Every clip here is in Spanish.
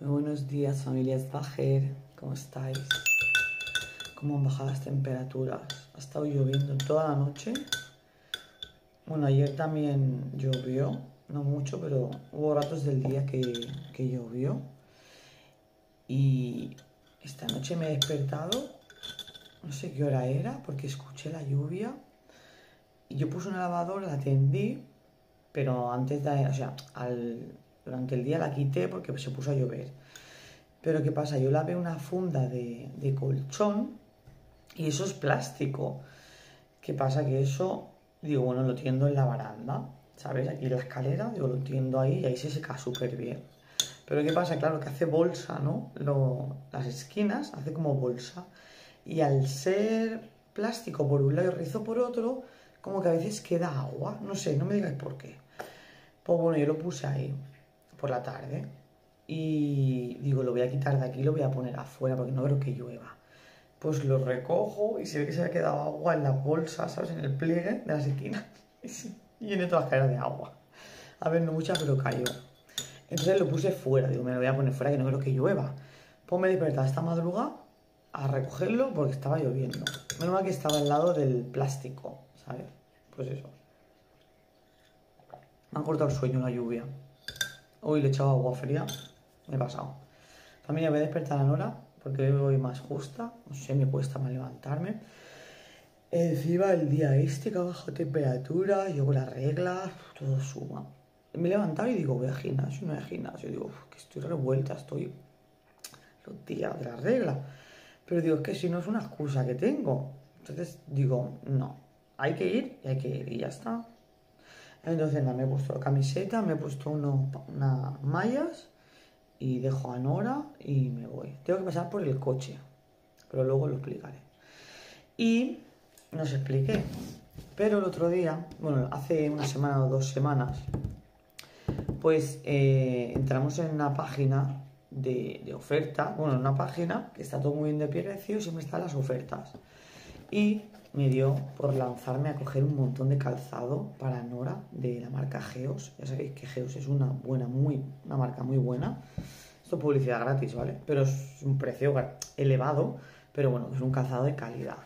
Muy buenos días, familias Bajer. ¿Cómo estáis? ¿Cómo han bajado las temperaturas? Ha estado lloviendo toda la noche. Bueno, ayer también llovió, no mucho, pero hubo ratos del día que, que llovió. Y esta noche me he despertado, no sé qué hora era, porque escuché la lluvia. Y yo puse una lavadora, la tendí, pero antes de, o sea, al, durante el día la quité porque se puso a llover. Pero ¿qué pasa? Yo lavé una funda de, colchón y eso es plástico. ¿Qué pasa? Que eso, digo, bueno, lo tiendo en la baranda, ¿sabes? Aquí en la escalera, digo, lo tiendo ahí y ahí se seca súper bien. Pero ¿qué pasa? Claro, que hace bolsa, ¿no? Lo, las esquinas hace como bolsa. Y al ser plástico por un lado y rizo por otro, como que a veces queda agua. No sé, no me digáis por qué. Pues bueno, yo lo puse ahí por la tarde. Y digo, lo voy a quitar de aquí lo voy a poner afuera porque no creo que llueva. Pues lo recojo y se ve que se ha quedado agua en la bolsa, ¿sabes? En el pliegue de las esquinas. Y llené todas las caras de agua. A ver, no mucha, pero cayó. Entonces lo puse fuera. Digo, me lo voy a poner fuera que no creo que llueva. Pues me despertaba esta madrugada a recogerlo porque estaba lloviendo. Menos mal que estaba al lado del plástico, ¿sabes? Pues eso. Me ha cortado el sueño la lluvia. Hoy le he echado agua fría. Me he pasado. Familia, voy a despertar a Nora porque hoy voy más justa. No sé, me cuesta más levantarme. Encima el día este que ha bajado temperatura, yo las reglas, todo suma. Me he levantado y digo, voy al gimnasio, no voy al gimnasio. Digo, que estoy revuelta, estoy los días de la regla. Pero digo, es que si no es una excusa que tengo. Entonces digo, no, hay que ir y hay que ir y ya está. Entonces nada, me he puesto la camiseta, me he puesto uno, unas mallas y dejo a Nora y me voy. Tengo que pasar por el coche, pero luego lo explicaré. Y no os expliqué, pero el otro día, bueno, hace una semana o dos semanas, pues eh, entramos en una página de, de, oferta, bueno, en una página que está todo muy bien de precio y siempre están las ofertas. Y me dio por lanzarme a coger un montón de calzado para Nora de la marca Geos. Ya sabéis que Geos es una buena, muy, una marca muy buena. Esto es publicidad gratis, ¿vale? Pero es un precio elevado, pero bueno, es un calzado de calidad.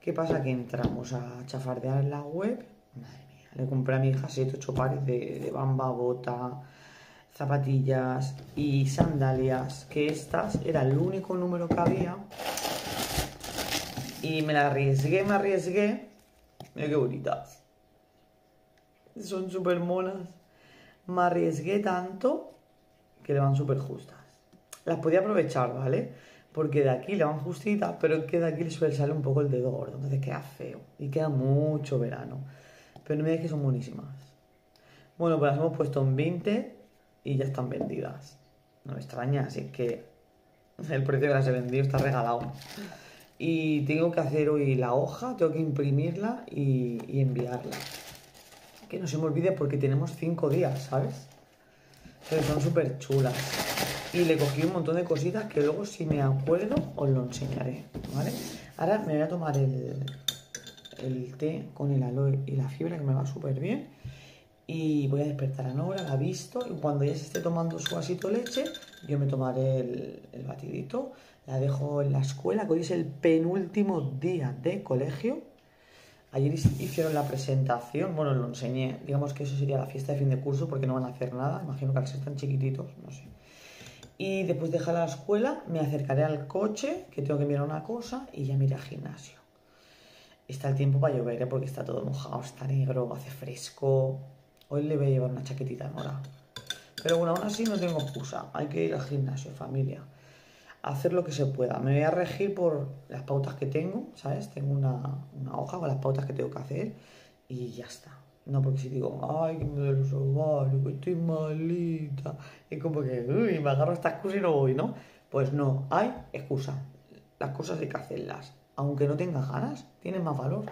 ¿Qué pasa? Que entramos a chafardear en la web. Madre mía, le compré a mi hija 7, 8 pares de, bamba, bota, zapatillas y sandalias. Que estas era el único número que había y me la arriesgué, me arriesgué. Mira qué bonitas. Son súper monas. Me arriesgué tanto que le van súper justas. Las podía aprovechar, ¿vale? Porque de aquí le van justitas, pero es que de aquí le suele salir un poco el dedo gordo. Entonces queda feo. Y queda mucho verano. Pero no me digas que son buenísimas. Bueno, pues las hemos puesto en 20 y ya están vendidas. No me extraña, así que el precio que las he vendido está regalado y tengo que hacer hoy la hoja, tengo que imprimirla y, enviarla. Que no se me olvide porque tenemos cinco días, ¿sabes? Pero son súper chulas. Y le cogí un montón de cositas que luego si me acuerdo os lo enseñaré, ¿vale? Ahora me voy a tomar el, el té con el aloe y la fibra que me va súper bien. Y voy a despertar a Nora, la visto. Y cuando ya se esté tomando su vasito leche, yo me tomaré el, el batidito. La dejo en la escuela, que hoy es el penúltimo día de colegio. Ayer hicieron la presentación, bueno, lo enseñé. Digamos que eso sería la fiesta de fin de curso porque no van a hacer nada. Imagino que al ser tan chiquititos, no sé. Y después de dejar la escuela, me acercaré al coche, que tengo que mirar una cosa, y ya me al gimnasio. Está el tiempo para llover, ¿eh? porque está todo mojado, está negro, hace fresco. Hoy le voy a llevar una chaquetita ahora. Pero bueno, aún así no tengo excusa. Hay que ir al gimnasio, familia. Hacer lo que se pueda. Me voy a regir por las pautas que tengo, ¿sabes? Tengo una, una hoja con las pautas que tengo que hacer y ya está. No porque si digo, ay, que me duele los ovarios, que estoy malita. Es como que, uy, me agarro esta excusa y no voy, ¿no? Pues no, hay excusa. Las cosas hay que hacerlas. Aunque no tengas ganas, tienen más valor.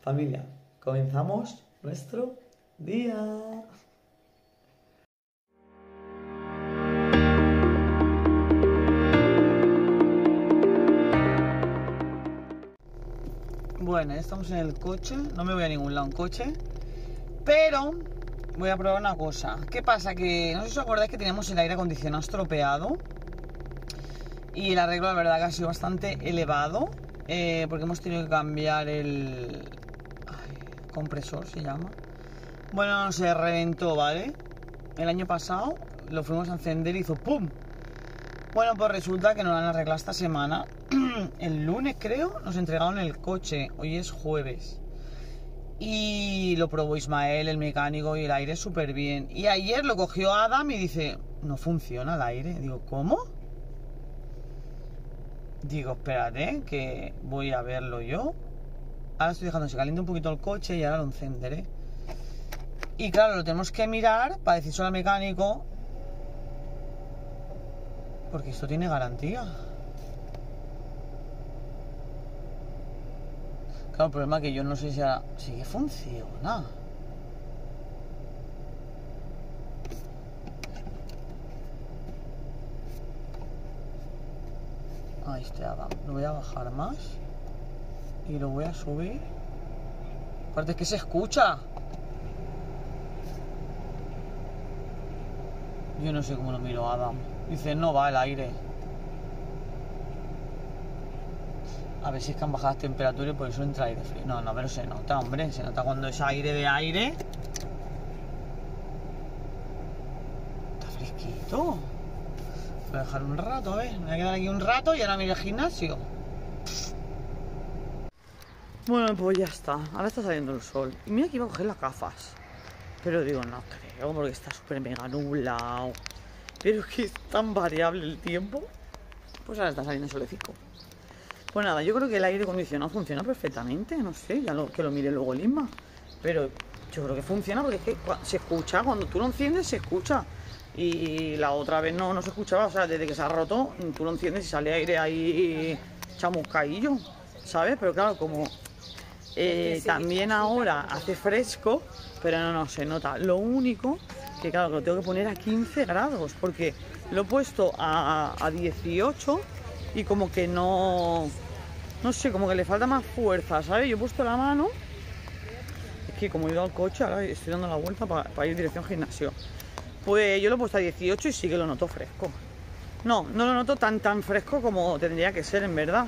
Familia, comenzamos nuestro día. Bueno, estamos en el coche, no me voy a ningún lado en coche, pero voy a probar una cosa. ¿Qué pasa? Que no sé si os acordáis que teníamos el aire acondicionado estropeado Y el arreglo, la verdad, que ha sido bastante elevado. eh, porque hemos tenido que cambiar el ay, compresor, se llama. Bueno, se reventó, ¿vale? El año pasado lo fuimos a encender y hizo ¡pum! Bueno, pues resulta que nos lo han arreglado esta semana. el lunes, creo, nos entregaron el coche. Hoy es jueves. Y lo probó Ismael, el mecánico, y el aire súper bien. Y ayer lo cogió Adam y dice, no funciona el aire. Digo, ¿cómo? Digo, espérate, que voy a verlo yo. Ahora estoy dejando que se caliente un poquito el coche y ahora lo encenderé. Y claro, lo tenemos que mirar para decir al mecánico. Porque esto tiene garantía. Claro, el problema es que yo no sé si ahora sí que funciona. Ahí está, va. lo voy a bajar más y lo voy a subir. Aparte es que se escucha. Yo no sé cómo lo miro Adam. Dice, no va el aire. A ver si es que han bajado las temperaturas por eso entra aire frío. No, no, pero se nota, hombre. Se nota cuando es aire de aire. Está fresquito. Voy a dejar un rato, a ver. Me voy a quedar aquí un rato y ahora me iré al gimnasio. Bueno, pues ya está. Ahora está saliendo el sol. Y mira que iba a coger las gafas. Pero digo, no creo, porque está súper mega nublado. Pero es que es tan variable el tiempo. Pues ahora está saliendo solecito. Pues nada, yo creo que el aire acondicionado funciona perfectamente. No sé, ya lo, que lo mire luego Lisma. Pero yo creo que funciona porque es que se escucha, cuando tú lo enciendes se escucha. Y la otra vez no, no se escuchaba, o sea, desde que se ha roto, tú lo enciendes y sale aire ahí chamuscaillo, ¿sabes? Pero claro, como eh, también ahora hace fresco, pero no, no se nota. Lo único que, claro, que lo tengo que poner a 15 grados, porque lo he puesto a, a 18 y como que no, no sé, como que le falta más fuerza, ¿sabes? Yo he puesto la mano, es que como he ido al coche, ahora estoy dando la vuelta para ir dirección gimnasio. Pues yo lo he puesto a 18 y sí que lo noto fresco. No, no lo noto tan tan fresco como tendría que ser en verdad.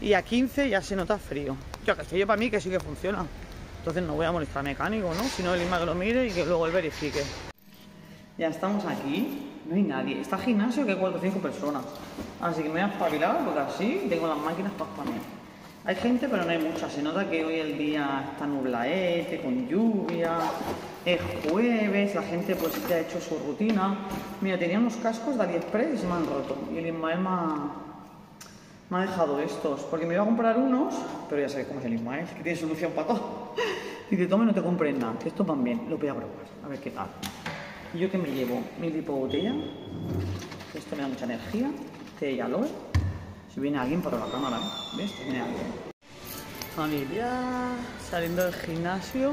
Y a 15 ya se nota frío. Yo que sé, yo para mí que sí que funciona. Entonces no voy a molestar al mecánico, ¿no? Sino el mismo que lo mire y que luego él verifique. Ya estamos aquí, no hay nadie. Está gimnasio que hay 4 o 5 personas. Así que me voy a espabilar porque así tengo las máquinas para exponer. Hay gente, pero no hay mucha. Se nota que hoy el día está nublaete, con lluvia. Es jueves, la gente pues ya ha hecho su rutina. Mira, tenía unos cascos de AliExpress y se me han roto. Y el Ismael me ha, dejado estos. Porque me iba a comprar unos, pero ya sabéis cómo es el Ismael, que tiene solución para todo. Dice, tome, no te compres nada, que estos van. Lo voy a probar, a ver qué tal. ¿Y yo que me llevo? Mi tipo botella. Esto me da mucha energía. Té y aloe. Si viene alguien para la cámara. ¿ves? Viene alguien. Familia, saliendo del gimnasio.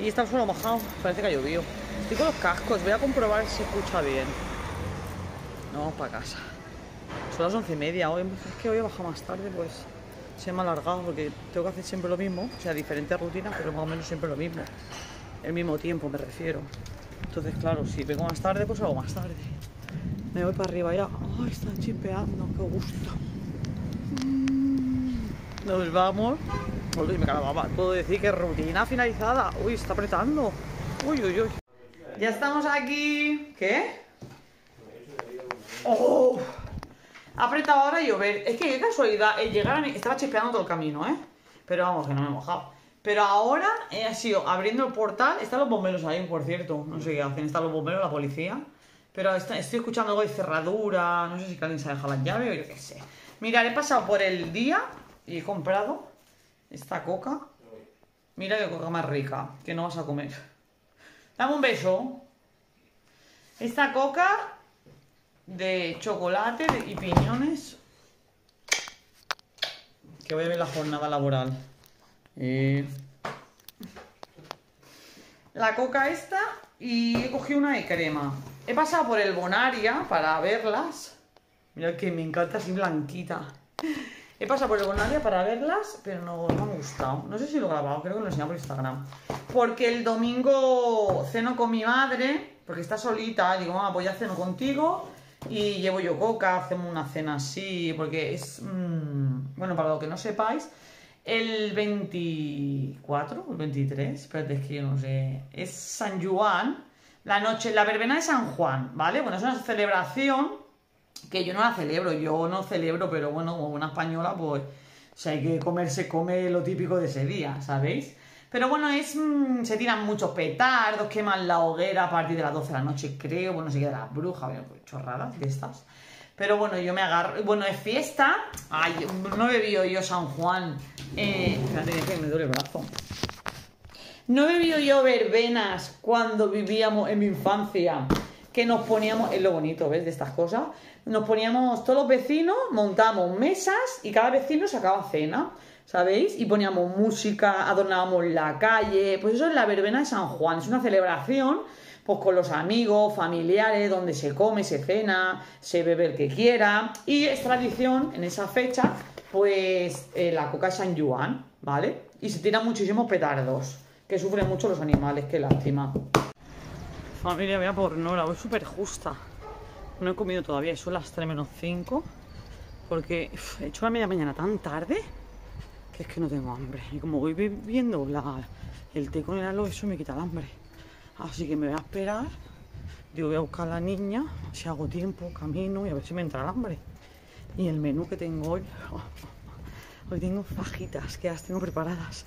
Y está el suelo mojado, parece que ha llovido. Estoy con los cascos, voy a comprobar si escucha bien. No, vamos para casa. Son las once y media hoy. Es que hoy he bajado más tarde, pues se me ha alargado porque tengo que hacer siempre lo mismo. O sea, diferentes rutinas, pero más o menos siempre lo mismo. El mismo tiempo, me refiero. Entonces, claro, si vengo más tarde, pues hago más tarde. Me voy para arriba ya. Ay, está chipeando, qué gusto. Mm, Nos vamos. Uy, me calababa. Puedo decir que rutina finalizada. Uy, está apretando. Uy, uy, uy. Ya estamos aquí. ¿Qué? ¡Oh! Ha apretado ahora a llover. Es que qué casualidad. El llegar a mi... Estaba chispeando todo el camino, ¿eh? Pero vamos, que no me he mojado. Pero ahora ha sido abriendo el portal. Están los bomberos ahí, por cierto. No sé qué hacen. Están los bomberos, la policía. Pero está- estoy escuchando algo de cerradura. No sé si alguien se ha dejado las llaves o yo qué sé. Mira, he pasado por el día y he comprado esta coca. Mira qué coca más rica. Que no vas a comer. Dame un beso. Esta coca de chocolate y piñones. Que voy a ver la jornada laboral. Eh, La coca esta y he cogido una de crema. He pasado por el Bonaria para verlas. Mira que me encanta así blanquita. He pasado por el Bonaria para verlas, pero no, me ha gustado. No sé si lo he grabado, creo que lo he enseñado por Instagram. Porque el domingo ceno con mi madre, porque está solita. Digo, mamá, pues ya ceno contigo. Y llevo yo coca, hacemos una cena así, porque es... mm, bueno, para lo que no sepáis, el 24 o el 23, espérate, es que yo no sé, es San Juan, la noche, la verbena de San Juan, ¿vale? Bueno, es una celebración que yo no la celebro, yo no celebro, pero bueno, como buena española, pues si hay que comer, se come lo típico de ese día, ¿sabéis? Pero bueno, es mm, se tiran muchos petardos, queman la hoguera a partir de las 12 de la noche, creo, bueno, se queda la bruja, bueno, pues chorradas de estas. Pero bueno, yo me agarro, bueno, es fiesta, ay, no he bebido yo San Juan, eh, que me duele el brazo. No he bebido yo verbenas cuando vivíamos en mi infancia, que nos poníamos, es lo bonito, ¿ves? De estas cosas. Nos poníamos todos los vecinos, montamos mesas y cada vecino sacaba cena, ¿sabéis? Y poníamos música, adornábamos la calle. Pues eso es la verbena de San Juan, es una celebración, pues con los amigos, familiares, donde se come, se cena, se bebe el que quiera. Y es tradición en esa fecha, pues eh, la coca San Juan, ¿vale? Y se tiran muchísimos petardos que sufren mucho los animales, qué lástima. Familia, voy a por Nora, voy súper justa. No he comido todavía, son las 3 menos 5. Porque he hecho la media mañana tan tarde que es que no tengo hambre. Y como voy bebiendo la- el té con el aloe, eso me quita el hambre. Así que me voy a esperar. Digo, voy a buscar a la niña, si hago tiempo, camino y a ver si me entra el hambre. Y el menú que tengo hoy. Hoy tengo fajitas que las tengo preparadas.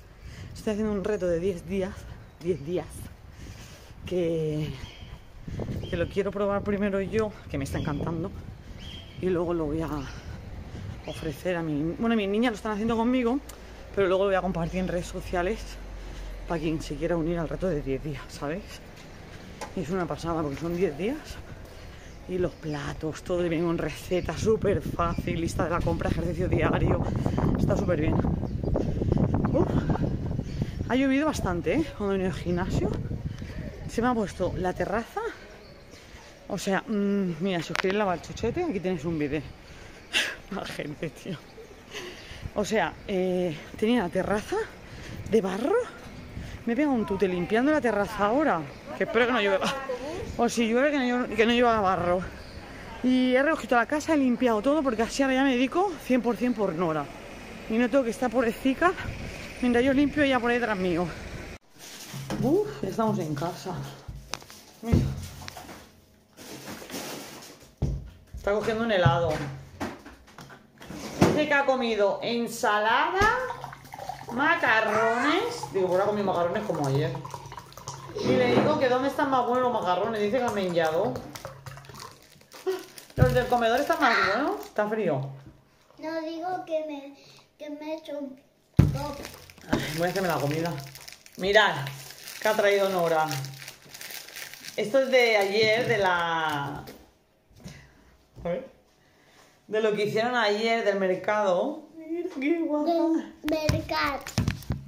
Estoy haciendo un reto de 10 días. 10 días. Que, que lo quiero probar primero yo, que me está encantando. Y luego lo voy a ofrecer a mi... Bueno, mis niñas lo están haciendo conmigo, pero luego lo voy a compartir en redes sociales para quien se quiera unir al reto de 10 días, ¿sabéis? Y es una pasada porque son 10 días y los platos, todo viene con receta súper fácil, lista de la compra, ejercicio diario, está súper bien. Ha llovido bastante, ¿eh? Cuando he venido al gimnasio. Se me ha puesto la terraza. O sea, mm, mira, si os queréis chuchete, aquí tenéis un vídeo. La gente, tío. O sea, eh, tenía la terraza de barro. Me he pegado un tute limpiando la terraza ahora. Que espero que no llueva. O si llueve, que no, que no llueva barro. Y he recogido la casa, he limpiado todo porque así ahora ya me dedico 100% por Nora. Y no tengo que estar pobrecita mientras yo limpio ella por ahí detrás mío. Uf, ya estamos en casa. Está cogiendo un helado. Dice que ha comido ensalada, macarrones. Digo, pues ha comido macarrones como ayer. Y le digo que dónde están más buenos los macarrones. Dice que han menjado. Los del comedor están más buenos. Está frío. No digo que me, que me he hecho un. Ay, voy a hacerme la comida. Mirad, que ha traído Nora. Esto es de ayer, de la. A ver. De lo que hicieron ayer del mercado. Mira qué guapa. del mercado.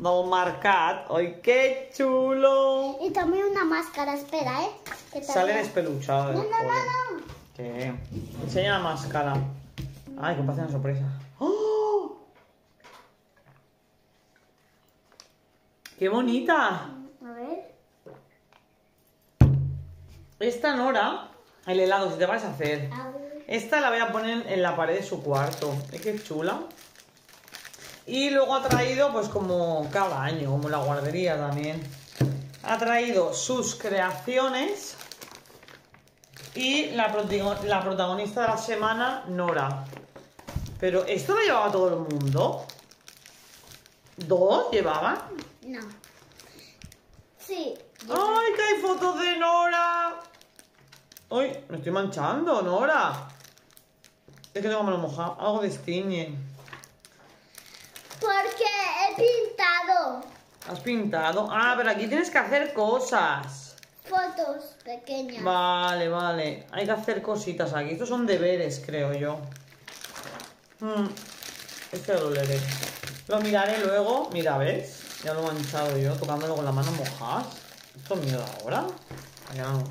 Del mercat. ¡Ay, qué chulo! Y también una máscara, espera, ¿eh? Que Sale también- despeluchado. No, el no, pobre. no, no. ¿Qué? Enseña la máscara. Ay, que parece una sorpresa. ¡Oh! ¡Qué bonita! A ver. Esta Nora, el helado, si te vas a hacer. A ver. Esta la voy a poner en la pared de su cuarto. Es que es chula. Y luego ha traído, pues como cada año, como la guardería también. Ha traído sus creaciones. Y la, protagonista de la semana, Nora. Pero esto lo llevaba todo el mundo. ¿Dos llevaban? No. Sí. ¡Ay, que hay fotos de Nora! ¡Ay, me estoy manchando, Nora! Es que tengo mano mojada. Algo de stiñe. Porque he pintado ¿Has pintado? Ah, pero aquí tienes que hacer cosas. fotos pequeñas. Vale, vale. Hay que hacer cositas aquí. Estos son deberes, creo yo. Mm, Este lo leeré. Lo miraré luego. Mira, ¿ves? Ya lo he manchado yo, tocándolo con las manos mojadas. ¿Esto es mío de ahora? Ah, no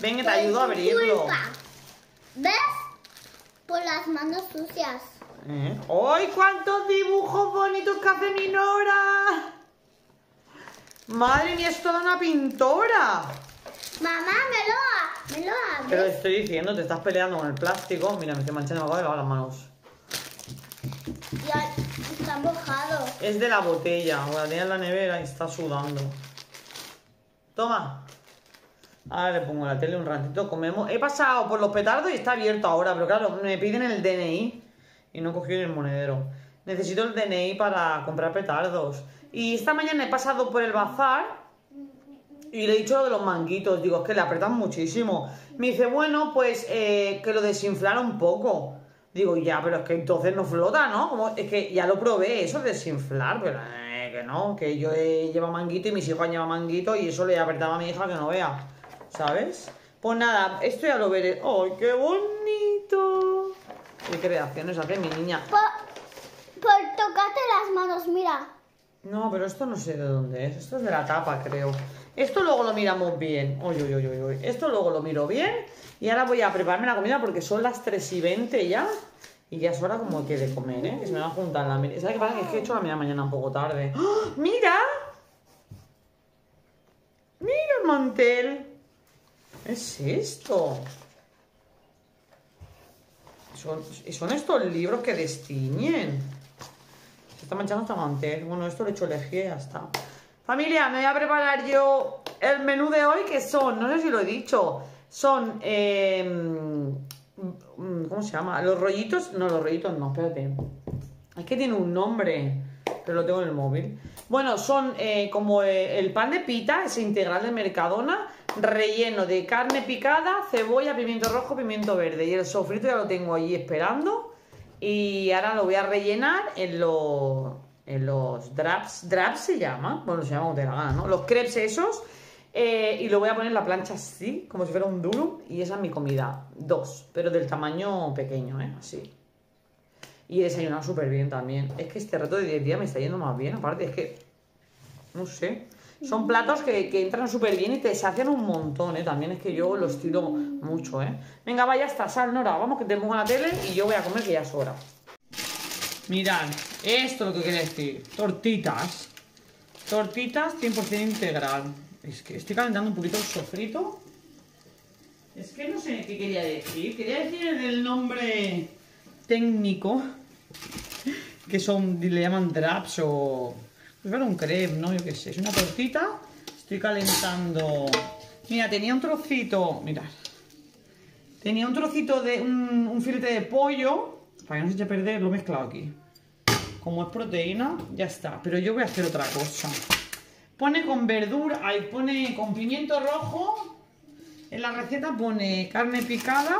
Venga, te ayudo a abrirlo. culpa. ¿Ves? Por las manos sucias. ¿Eh? ¡Ay, cuántos dibujos bonitos que hace mi Nora! ¡Madre mía, es toda una pintora! Mamá, me lo ¿Me lo Pero abres? estoy diciendo, te estás peleando con el plástico. Mira, me estoy manchando, me acabo de las manos. Ya está mojado. Es de la botella, o la tenía en la nevera y está sudando. Toma. Ahora le pongo la tele un ratito, comemos. He pasado por los petardos y está abierto ahora, pero claro, me piden el DNI y no he cogido ni el monedero. Necesito el DNI para comprar petardos. Y esta mañana he pasado por el bazar y le he dicho lo de los manguitos. Digo, es que le apretan muchísimo. Me dice, bueno, pues eh, que lo desinflara un poco. Digo, ya, pero es que entonces no flota, ¿no? Es que ya lo probé, eso es desinflar, pero eh, que no, que yo he manguito y mis hijos han llevado manguito y eso le apretaba a mi hija que no vea, ¿sabes? Pues nada, esto ya lo veré. ¡Ay, qué bonito! ¿Qué creaciones hace mi niña? Por, por tocarte las manos, mira. No, pero esto no sé de dónde es. Esto es de la tapa, creo. Esto luego lo miramos bien. Uy, uy, uy, uy, uy. Esto luego lo miro bien. Y ahora voy a prepararme la comida porque son las 3 y 20 ya. Y ya es hora como que de comer, ¿eh? Que se me va a juntar la. ¿Sabes qué pasa? Que es que he hecho la media mañana un poco tarde. ¡Ah! ¡Mira! ¡Mira el mantel! ¿Qué es esto? Son, y son estos libros que destiñen. Se está manchando hasta mantel. Bueno, esto lo he hecho elegir y ya está. Familia, me voy a preparar yo el menú de hoy que son, no sé si lo he dicho, son, mm, ¿cómo se llama? Los rollitos, no, los rollitos no, espérate. Es que tiene un nombre, pero lo tengo en el móvil. Bueno, son eh, como eh, el pan de pita, ese integral de Mercadona, relleno de carne picada, cebolla, pimiento rojo, pimiento verde. Y el sofrito ya lo tengo allí esperando. Y ahora lo voy a rellenar en los, en los draps. ¿Draps se llama? Bueno, se llama como te la gana, ¿no? Los crepes esos. eh, y lo voy a poner en la plancha así, como si fuera un duro. Y esa es mi comida. Dos, pero del tamaño pequeño, ¿eh? Así. Y he desayunado súper bien también. Es que este reto de 10 días me está yendo más bien. Aparte, es que. No sé. Son platos que, que entran súper bien y te sacian un montón, ¿eh? También es que yo los tiro mucho, ¿eh? Venga, vaya hasta sal, Nora. Vamos que te pongo la tele y yo voy a comer que ya es hora. Mirad, esto es lo que quería decir. Tortitas. Tortitas 100% integral. Es que estoy calentando un poquito el sofrito. Es que no sé qué quería decir. Quería decir el nombre técnico. Que son, le llaman draps o... Pues un crepe, ¿no? Yo qué sé. Es una tortita. Estoy calentando... Mira, tenía un trocito... Mirad. Tenía un trocito de... Un, un filete de pollo. Para que no se eche a perder, lo he mezclado aquí. Como es proteína, ya está. Pero yo voy a hacer otra cosa. Pone con verdura, ahí pone con pimiento rojo. En la receta pone carne picada,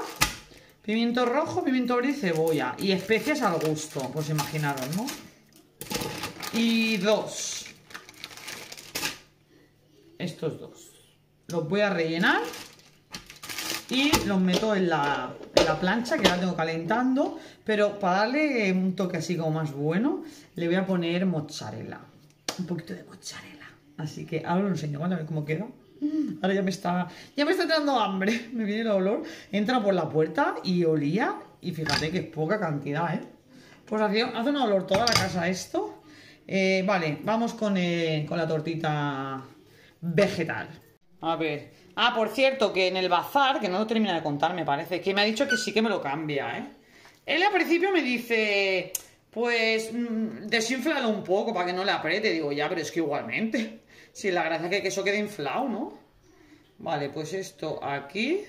pimiento rojo, pimiento verde y cebolla. Y especias al gusto, pues imaginaros, ¿no? Y dos. Estos dos. Los voy a rellenar. Y los meto en la, plancha, que la tengo calentando. Pero para darle un toque así como más bueno, le voy a poner mozzarella. Un poquito de mozzarella. Así que ahora lo enseño. A ver cómo queda. Mm, Ahora ya me está, ya me está dando hambre. Me viene el olor. Entra por la puerta y olía. Y fíjate que es poca cantidad, ¿eh? Pues hacía- hace un olor toda la casa esto. Eh, vale, vamos con, eh, con la tortita vegetal. A ver. Ah, por cierto, que en el bazar, que no lo termina de contar, me parece, que me ha dicho que sí que me lo cambia, ¿eh? Él al principio me dice, pues, mm, desinflalo un poco para que no le apriete. Digo, ya, pero es que igualmente. Si la gracia es que eso quede inflado, ¿no? Vale, pues esto aquí.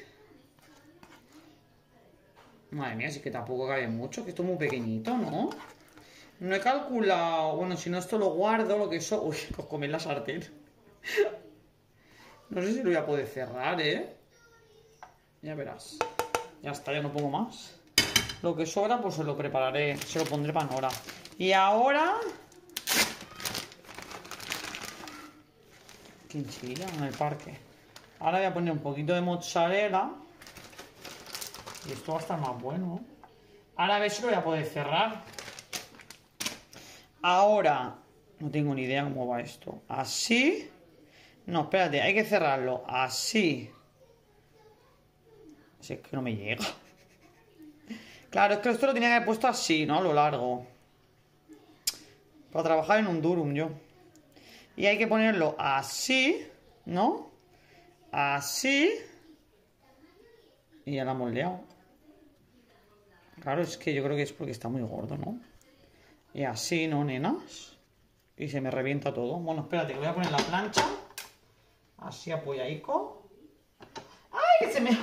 Madre mía, sí que tampoco cabe mucho, que esto es muy pequeñito, ¿no? No he calculado. Bueno, si no, esto lo guardo, lo que eso. Uy, pues comer la sartén. No sé si lo voy a poder cerrar, ¿eh? Ya verás. Ya está, ya no pongo más. Lo que sobra, pues se lo prepararé. Se lo pondré para Nora. Y ahora. Quinchilla en el parque. Ahora voy a poner un poquito de mozzarella. Y esto va a estar más bueno. Ahora a ver si lo voy a poder cerrar. Ahora, no tengo ni idea cómo va esto. Así. No, espérate, hay que cerrarlo. Así. Si es que no me llega. Claro, es que esto lo tenía que haber puesto así, ¿no? A lo largo. Para trabajar en un durum yo. Y hay que ponerlo así, ¿no? Así. Y ya la hemos liado. Claro, es que yo creo que es porque está muy gordo, ¿no? Y así, ¿no, nenas? Y se me revienta todo. Bueno, espérate, que voy a poner la plancha. Así apoyaico. ¡Ay, que se me...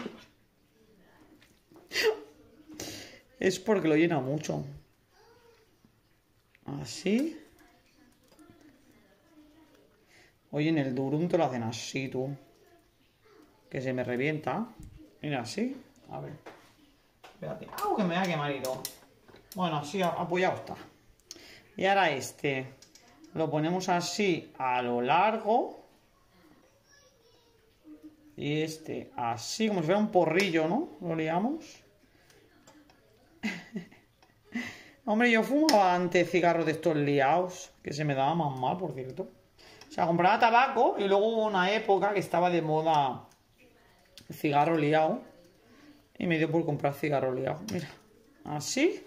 Es porque lo llena mucho. Así. Oye, en el durum te lo hacen así, tú. Que se me revienta. Mira, así. A ver. Espérate. ¡Au, que me voy a quemar y todo! Bueno, así apoyado está. Y ahora este. Lo ponemos así a lo largo. Y este así, como si fuera un porrillo, ¿no? Lo liamos. Hombre, yo fumaba antes cigarros de estos liados, que se me daba más mal, por cierto. O sea, compraba tabaco y luego hubo una época que estaba de moda cigarro liado. Y me dio por comprar cigarro liado. Mira, así.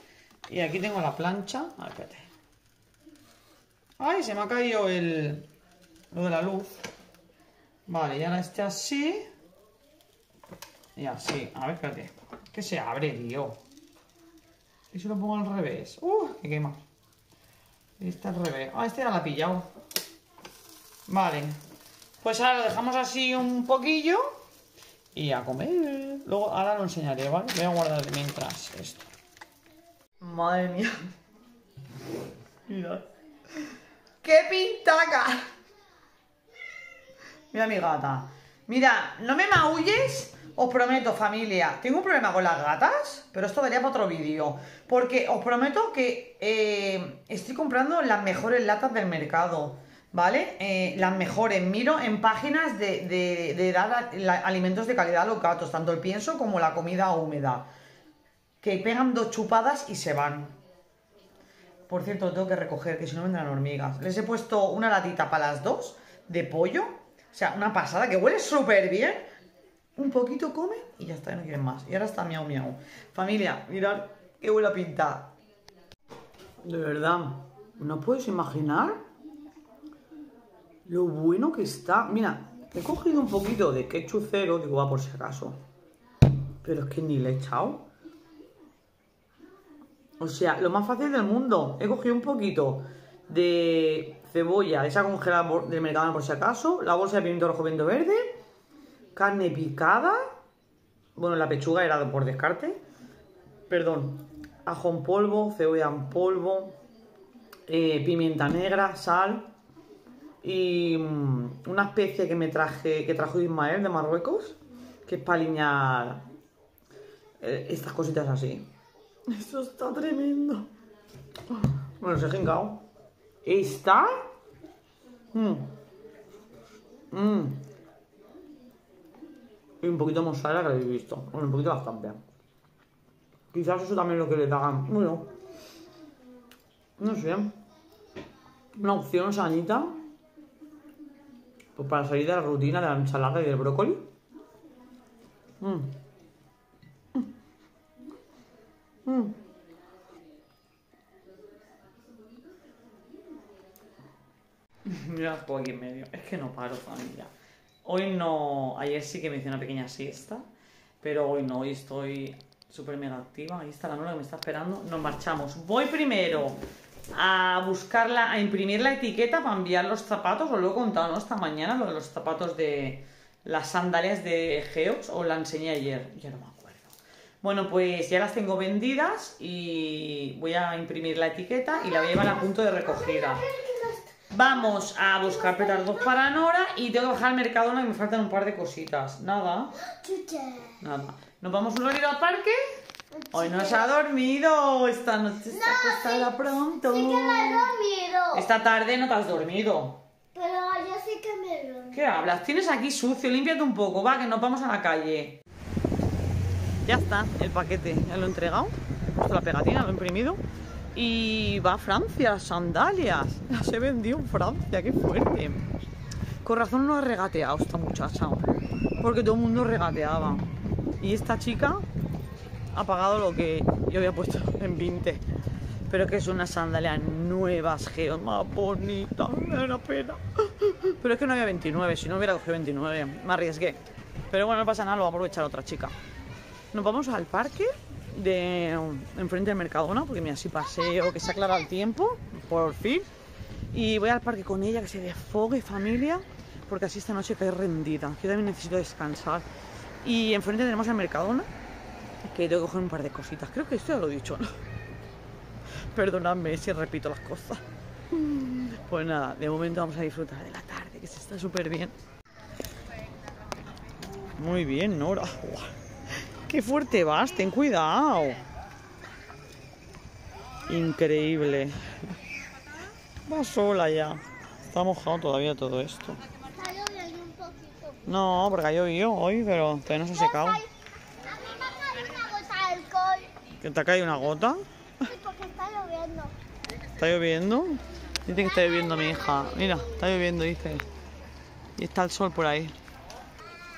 Y aquí tengo la plancha. A ver, espérate. Ay, se me ha caído el... lo de la luz. Vale, y ahora este así. Y así. A ver, espérate. Que se abre, tío. Y si lo pongo al revés. ¡Uh! Me quema. Este al revés. Ah, este ya la ha pillado. Vale. Pues ahora lo dejamos así un poquillo. Y a comer. Luego, ahora lo enseñaré, ¿vale? Voy a guardar mientras esto. Madre mía. Mira. ¡Qué pintaca! Mira mi gata. Mira, no me maulles. Os prometo, familia, tengo un problema con las gatas, pero esto daría para otro vídeo. Porque os prometo que eh, estoy comprando las mejores latas del mercado. ¿Vale? Eh, las mejores. Miro en páginas de, dar alimentos de calidad a los gatos, tanto el pienso como la comida húmeda. Que pegan dos chupadas y se van. Por cierto, tengo que recoger, que si no vendrán hormigas. Les he puesto una latita para las dos de pollo. O sea, una pasada, que huele súper bien. Un poquito come y ya está, no quieren más. Y ahora está miau miau. Familia, mirad qué huele a pintar. De verdad, ¿no puedes imaginar lo bueno que está. Mira, he cogido un poquito de ketchup cero, digo, va por si acaso. Pero es que ni le he echado. O sea, lo más fácil del mundo. He cogido un poquito de cebolla, esa congelada del mercado por si acaso, la bolsa de pimiento rojo, pimiento verde, carne picada, bueno, la pechuga era por descarte, perdón, ajo en polvo, cebolla en polvo, eh, pimienta negra, sal, y mm, una especie que me traje, que trajo Ismael de Marruecos, que es para alinear eh, estas cositas así. Esto está tremendo. Bueno, se ha jingado. ¿Está? Mmm. Mmm. Y un poquito de mozzarella que habéis visto. Bueno, un poquito bastante. Quizás eso también es lo que le da. Bueno. No sé. Una opción sanita. Pues para salir de la rutina de la ensalada y del brócoli. Mm. Mm. mm. Mira todo aquí en medio. Es que no paro, familia. Hoy no. Ayer sí que me hice una pequeña siesta. Pero hoy no. Hoy estoy súper mega activa. Ahí está la nora que me está esperando. Nos marchamos. Voy primero a buscarla, a imprimir la etiqueta para enviar los zapatos, os lo he contado, ¿no? Esta mañana, lo de los zapatos de las sandalias de Geox, os la enseñé ayer, ya no me acuerdo. Bueno, pues ya las tengo vendidas y voy a imprimir la etiqueta y la voy a llevar a punto de recogida. Vamos a buscar petardos para Nora y tengo que bajar al Mercadona y me faltan un par de cositas. Nada. Nada. ¿Nos vamos un ratito al parque? Hoy no se ha dormido. Esta noche está acostada pronto. Sí que me he dormido. Esta tarde no te has dormido. Pero yo sí que me he dormido. ¿Qué hablas? Tienes aquí sucio. Límpiate un poco. Va, que nos vamos a la calle. Ya está el paquete. Ya lo he entregado. Esto la pegatina, lo he imprimido. Y va a Francia, sandalias. Ya se vendió en Francia. Qué fuerte. Con razón no ha regateado esta muchacha. Porque todo el mundo regateaba. Y esta chica ha pagado lo que yo había puesto en 20. Pero que es una sandalia nuevas, geos, más bonita. Me da una pena. Pero es que no había 29, si no hubiera cogido 29. Me arriesgué. Pero bueno, no pasa nada, lo va a aprovechar otra chica. nos vamos al parque de enfrente del Mercadona, porque mira, así paseo, que se aclara el tiempo, por fin. Y voy al parque con ella, que se desfogue familia, porque así esta noche cae rendida. Yo también necesito descansar. Y enfrente tenemos el Mercadona, que tengo que coger un par de cositas. Creo que esto ya lo he dicho, ¿no? Perdonadme si repito las cosas. Pues nada, de momento vamos a disfrutar de la tarde, que se está súper bien. Muy bien, Nora. Qué fuerte vas, ten cuidado. Increíble. Va sola ya. Está mojado todavía todo esto. No, porque ha llovido hoy, pero todavía no se ha secado. A mí me ha caído una gota de alcohol. ¿Que te ha caído una gota? Sí, porque está lloviendo. ¿Está lloviendo? Dice que está lloviendo mi hija. Mira, está lloviendo, dice. Y está el sol por ahí.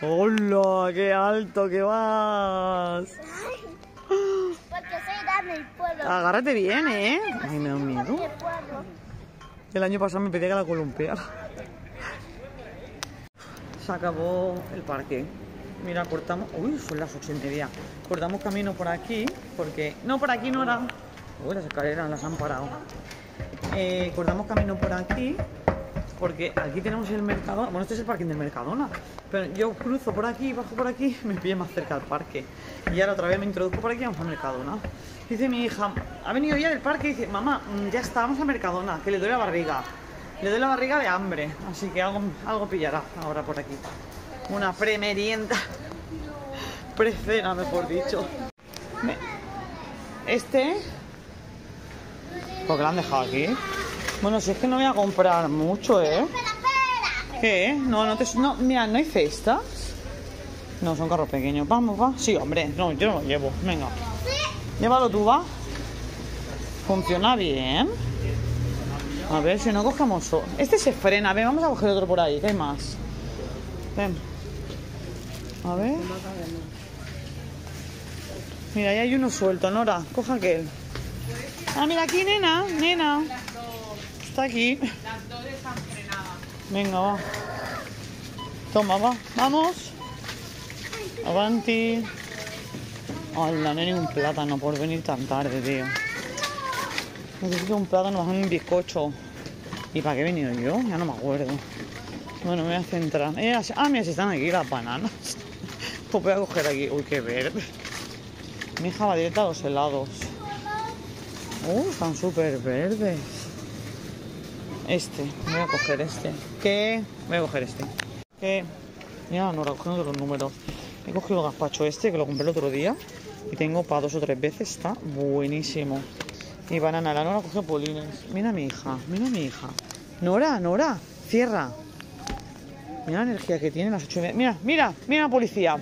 ¡Hola! ¡Qué alto que vas! Porque soy grande y puedo. Agárrate bien, ¿eh? Ay, me da miedo. El año pasado me pedía que la columpiara. Se acabó el parque. Mira, cortamos. Uy, son ocho y media. Cortamos camino por aquí, porque. No, por aquí no era. Uy, las escaleras las han parado. Eh, cortamos camino por aquí, porque aquí tenemos el Mercadona. Bueno, este es el parking del Mercadona. Pero yo cruzo por aquí, bajo por aquí, me pilla más cerca al parque. Y ahora otra vez me introduzco por aquí vamos al Mercadona. Dice mi hija, ha venido ya del parque y dice, mamá, mm, ya está, vamos al Mercadona, que le doy la barriga. Le doy la barriga de hambre, así que algo, algo pillará ahora por aquí. Una premerienda. Precena, mejor dicho. Este. Porque lo han dejado aquí. Bueno, si es que no voy a comprar mucho, ¿eh? ¿Qué? No, no te. No, mira, ¿no hay cestas? No, son carros pequeños. Vamos, va. Sí, hombre, no, yo no lo llevo. Venga. Llévalo tú, va. Funciona bien. A ver si no cogemos. Este se frena. Ven, vamos a coger otro por ahí. ¿Qué más? Ven. A ver. Mira, ahí hay uno suelto, Nora. Coja aquel. Ah, mira aquí, nena, nena. Está aquí. Venga, va. Toma, va. Vamos. Avanti. Hola, no hay ningún plátano por venir tan tarde, tío. Necesito un plátano un bizcocho. ¿Y para qué he venido yo? Ya no me acuerdo. Bueno, me voy a centrar. Eh, ah, mira, si están aquí las bananas. Pues voy a coger aquí. Uy, qué verde. Mi hija va directa a los helados. Uh, están súper verdes. Este, voy a coger este. ¿Qué? Voy a coger este. ¿Qué? Mira, Nora, cogiendo los números. He cogido el gazpacho este, que lo compré el otro día. Y tengo para dos o tres veces. Está buenísimo. Y banana, la Nora coge polines. Mira a mi hija, mira a mi hija. Nora, Nora, cierra. Mira la energía que tiene las ocho y media. Mira, mira, mira la policía.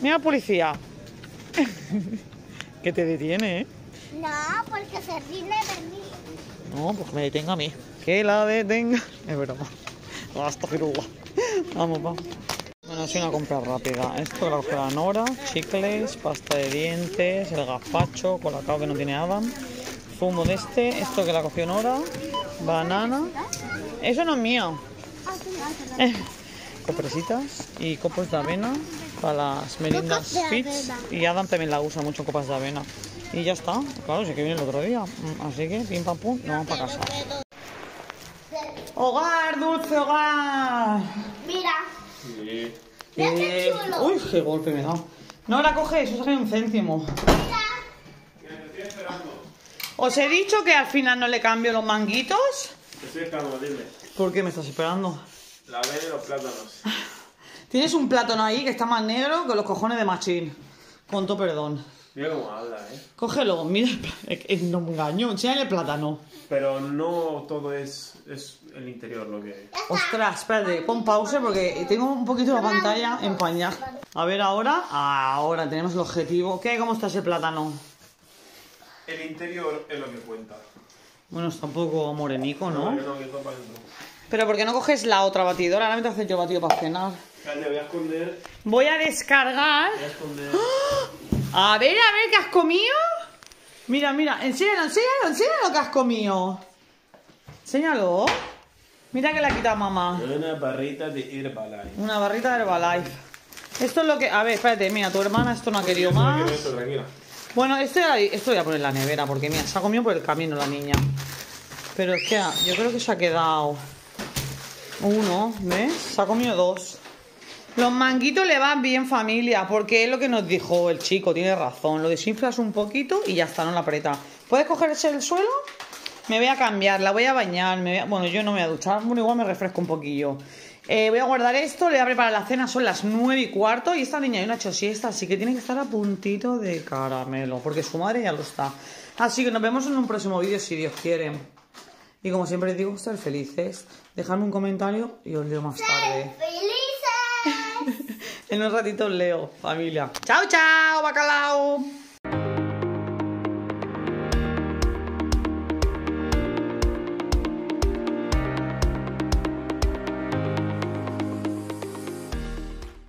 Mira la policía. que te detiene, ¿eh? No, porque se rinde de mí. No, pues que me detenga a mí. Que la detenga. Es broma. Basta, firula. Vamos, vamos. Bueno, sido una compra rápida. Esto lo coge la Nora, chicles, pasta de dientes, el gazpacho, colacao que no tiene Adam, zumo de este, esto que la cogió Nora, banana. Eso no es mío. Copresitas y copos de avena para las meriendas fits. Y Adam también la usa mucho copas de avena. Y ya está. Claro, sí que viene el otro día. Mm, Así que, pim pam pum, nos vamos para casa. Hogar, dulce hogar. Mira, Sí. Mira qué Eh, chulo. Uy, qué golpe me da. No la coge, eso sale un céntimo. mira. Os he dicho que al final no le cambio los manguitos. Te estoy esperando, dime. ¿Por qué me estás esperando? La avena y los plátanos. Tienes un plátano ahí que está más negro que los cojones de machín. Con todo perdón. Mira cómo habla, ¿eh? Cógelo, mira, es no me engaño, enséñale el plátano. Pero no todo es, es el interior lo que... Ostras, espérate, pon pausa porque tengo un poquito la pantalla empañada. A ver ahora, ahora tenemos el objetivo. ¿Qué? ¿Cómo está ese plátano? El interior es lo que cuenta. Bueno, está un poco morenico, ¿no? No, no, que para. Pero ¿por qué no coges la otra batidora? Ahora me te haces yo batido para cenar. Voy a esconder... Voy a descargar. Voy a esconder... A ver, a ver, ¿qué has comido? Mira, mira, enséñalo, enséñalo, enséñalo lo que has comido. Enséñalo. Mira que la ha quitado mamá. Una barrita de Herbalife. Una barrita de Herbalife. Esto es lo que... A ver, espérate, mira, tu hermana esto no ha querido más. esto, tranquila. Bueno, esto, esto voy a poner en la nevera porque mira, se ha comido por el camino la niña. Pero es que ah, yo creo que se ha quedado uno, ¿ves? Se ha comido dos. Los manguitos le van bien familia, porque es lo que nos dijo el chico, tiene razón. Lo desinflas un poquito y ya está, no la aprieta. ¿Puedes cogerse el suelo? Me voy a cambiar, la voy a bañar. me voy a- Bueno, yo no me voy a duchar, bueno, igual me refresco un poquillo. Eh, voy a guardar esto, le voy a preparar la cena, son las nueve y cuarto y esta niña ya no ha hecho siesta, así que tiene que estar a puntito de caramelo, porque su madre ya lo está. Así que nos vemos en un próximo vídeo si Dios quiere. Y como siempre digo, ser felices. Dejadme un comentario y os leo más tarde. ¡Felices! En un ratito os leo, familia. ¡Chao, chao, bacalao!